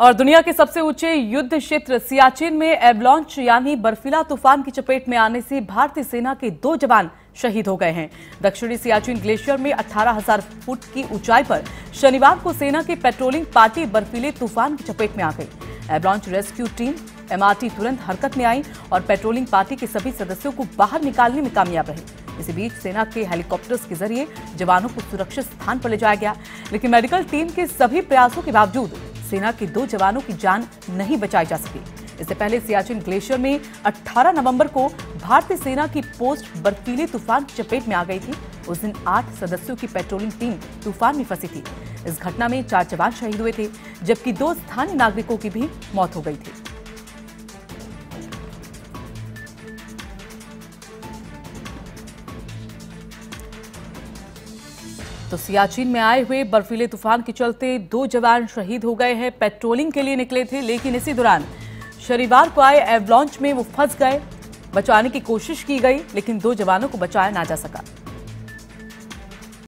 और दुनिया के सबसे ऊँचे युद्ध क्षेत्र सियाचिन में एवलॉन्च यानी बर्फीला तूफ़ान की चपेट में आने से भारतीय सेना के दो जवान शहीद हो गए हैं। दक्षिणी सियाचिन ग्लेशियर में 18,000 फुट की ऊंचाई पर शनिवार को सेना की पेट्रोलिंग पार्टी बर्फीले तूफ़ान की चपेट में आ गई। एवलॉन्च रेस्क्यू टीम एमआरटी तुरंत हरकत में आई और पेट्रोलिंग पार्टी के सभी सदस्यों को बाहर निकालने में कामयाब रही। इसी बीच सेना के हेलीकॉप्टर्स के ज़रिए जवानों को सुरक्षित स्थान पर ले जाया गया। लेकिन मेडिकल टीम के सभी प्रयासों के बावजूद सेना के दो जवानों की जान नहीं बचाई जा सकी। इससे पहले सियाचिन ग्लेशियर में 18 नवंबर को भारतीय सेना की पोस्ट बर्फीले तूफ़ान की चपेट में आ गई थी। उस दिन आठ सदस्यों की पेट्रोलिंग टीम तूफ़ान में फंसी थी। इस घटना में चार जवान शहीद हुए थे, जबकि दो स्थानीय नागरिकों की भी मौत हो गई थी। तो सियाचिन में आए हुए बर्फीले तूफ़ान के चलते दो जवान शहीद हो गए हैं, पेट्रोलिंग के लिए निकले थे, लेकिन इसी दौरान शनिवार को आए एवलॉन्च में वो फंस गए। बचाने की कोशिश की गई, लेकिन दो जवानों को बचाया ना जा सका।